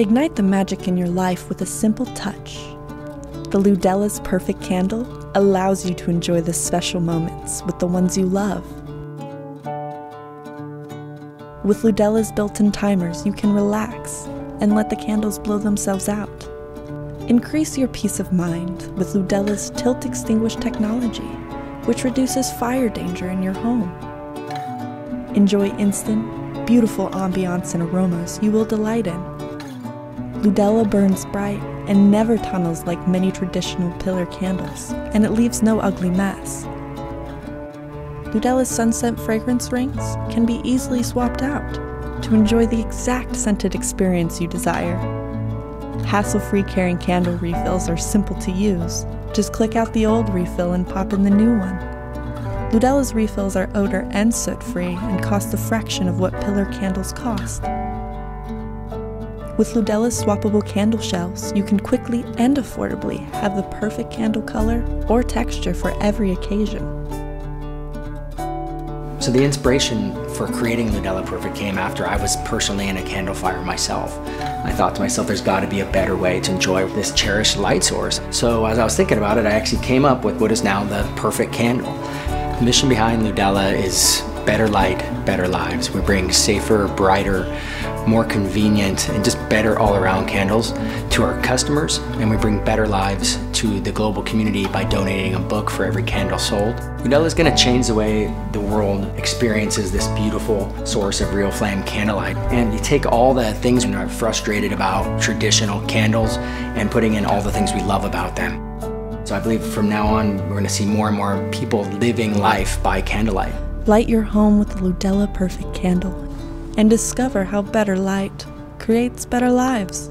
Ignite the magic in your life with a simple touch. The LuDela's Perfect Candle allows you to enjoy the special moments with the ones you love. With LuDela's built-in timers, you can relax and let the candles blow themselves out. Increase your peace of mind with LuDela's tilt extinguish technology, which reduces fire danger in your home. Enjoy instant, beautiful ambiance and aromas you will delight in. LuDela burns bright and never tunnels like many traditional pillar candles, and it leaves no ugly mess. LuDela's sunset fragrance rings can be easily swapped out to enjoy the exact scented experience you desire. Hassle-free carrying candle refills are simple to use. Just click out the old refill and pop in the new one. LuDela's refills are odor and soot-free and cost a fraction of what pillar candles cost. With LuDela's swappable candle shells, you can quickly and affordably have the perfect candle color or texture for every occasion. So the inspiration for creating LuDela Perfect came after I was personally in a candle fire myself. I thought to myself, there's got to be a better way to enjoy this cherished light source. So as I was thinking about it, I actually came up with what is now the perfect candle. The mission behind LuDela is better light, better lives. We bring safer, brighter, more convenient, and just better all around candles to our customers, and we bring better lives to the global community by donating a book for every candle sold. LuDela is going to change the way the world experiences this beautiful source of real flame candlelight. And you take all the things we are frustrated about traditional candles and putting in all the things we love about them. So I believe from now on, we're going to see more and more people living life by candlelight. Light your home with the LuDela Perfect Candle and discover how better light creates better lives.